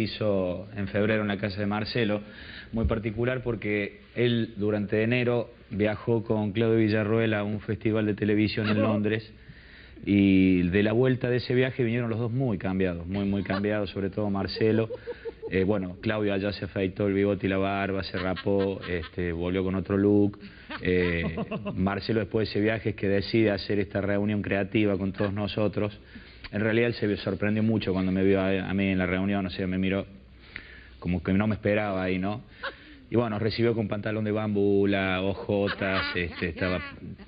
se hizo en febrero en la casa de Marcelo, muy particular porque él durante enero viajó con Claudio Villarroel a un festival de televisión en Londres y de la vuelta de ese viaje vinieron los dos muy cambiados, muy, muy cambiados, sobre todo Marcelo. Eh, bueno, Claudio allá se afeitó el bigote y la barba, se rapó, este, volvió con otro look. Eh, Marcelo después de ese viaje es que decide hacer esta reunión creativa con todos nosotros. En realidad él se sorprendió mucho cuando me vio a, mí en la reunión, o sea, me miró como que no me esperaba ahí, ¿no? Y bueno, recibió con pantalón de bambula, ojotas, este, estaba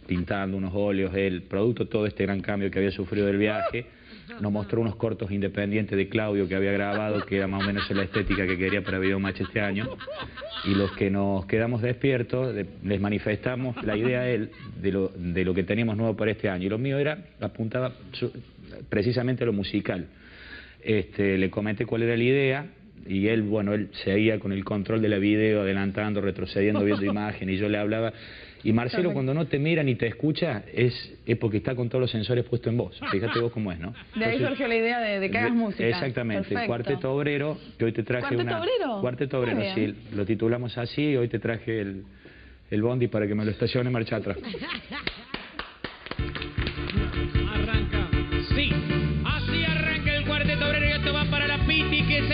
pintando unos óleos, el producto todo este gran cambio que había sufrido del viaje. Nos mostró unos cortos independientes de Claudio que había grabado, que era más o menos la estética que quería para Video Match este año. Y los que nos quedamos despiertos, les manifestamos la idea a él de lo, de lo que teníamos nuevo para este año. Y lo mío era, apuntaba precisamente lo musical. Este, le comenté cuál era la idea, y él, bueno, él seguía con el control de la video, adelantando, retrocediendo, viendo imagen, y yo le hablaba. Y Marcelo cuando no te mira ni te escucha es, es porque está con todos los sensores puestos en vos. Fíjate vos cómo es, ¿no? De ahí surgió la idea de, que hagas música. Exactamente, Cuarteto Obrero, que hoy te traje ¿Cuarteto una... Obrero? Cuarteto Obrero, sí, lo titulamos así, y hoy te traje el, el bondi para que me lo estacione marcha atrás.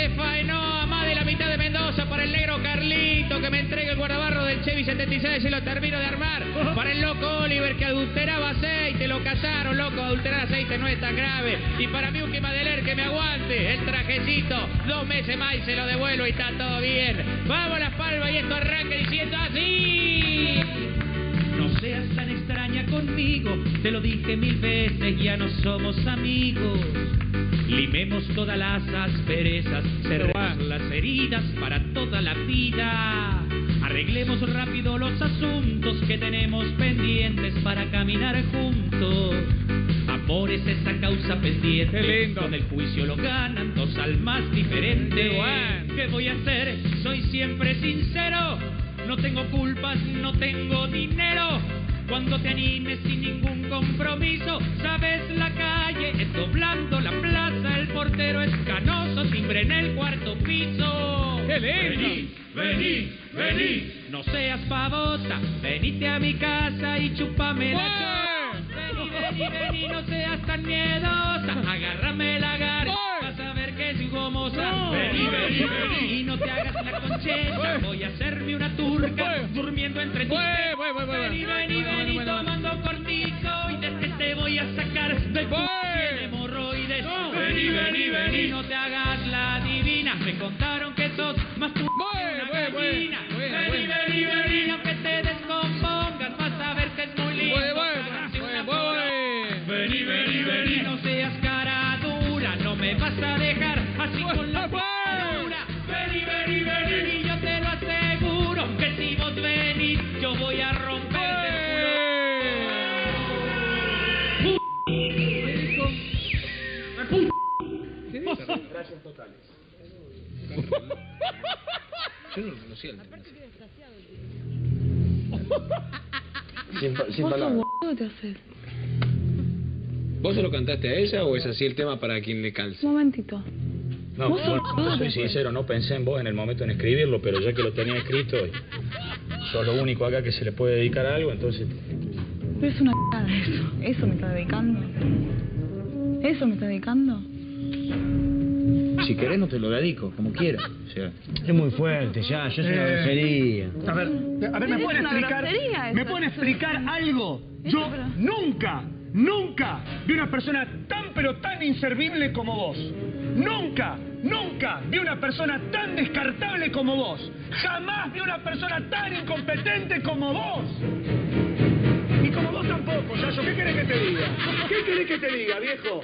se faenó a más de la mitad de Mendoza, para el negro Carlito que me entrega el guardabarro del Chevy 76 y lo termino de armar, para el loco Oliver que adulteraba aceite, lo casaron, loco, adulterar aceite no es tan grave, y para mí un Madeler que me aguante, el trajecito, dos meses más y se lo devuelvo y está todo bien. Vamos a las palmas y esto arranca diciendo así. No seas tan extraña conmigo, te lo dije mil veces, ya no somos amigos. Limemos todas las asperezas, cerremos las heridas para toda la vida. Arreglemos rápido los asuntos que tenemos pendientes para caminar juntos. Amor es esa causa pendiente, con el juicio lo ganan dos almas diferentes. ¿Qué voy a hacer? Soy siempre sincero, no tengo culpas, no tengo dinero. Cuando te animes sin ningún compromiso, Vení, vení, vení, no seas pavota, venite a mi casa y chúpame la chota. Vení, vení, vení, no seas tan miedosa, agárrame la garra, vas a ver que soy gomosa. Vení, vení, vení, y no te hagas la concheta, voy a hacerme una turca, durmiendo entre tus Vení, vení, vení, tomando cortico y desde te voy a sacar. Del tiene hemorroides. Vení, vení, vení, no te hagas la divina, me contaron que Yo no lo conocía. Sin, pa- sin palabras. te haces? ¿Vos se lo cantaste a ella o es así el tema para quien le calce? Un momentito. No, Vos sos boludo, soy sincero, no pensé en vos en el momento en escribirlo, pero ya que lo tenía escrito, sos lo único acá que se le puede dedicar a algo, entonces Pero es una cagada eso. Eso me está dedicando. Eso me está dedicando. Si querés no te lo dedico, como quieras. O sea, Es muy fuerte ya, yo soy una grosería. A ver, a ver, ¿me pueden explicar? ¿Me pueden explicar algo? Yo nunca, nunca vi una persona tan pero tan inservible como vos. Nunca, nunca vi una persona tan descartable como vos. Jamás vi una persona tan incompetente como vos. Y como vos tampoco, Yayo, ¿qué querés que te diga? ¿Qué querés que te diga, viejo?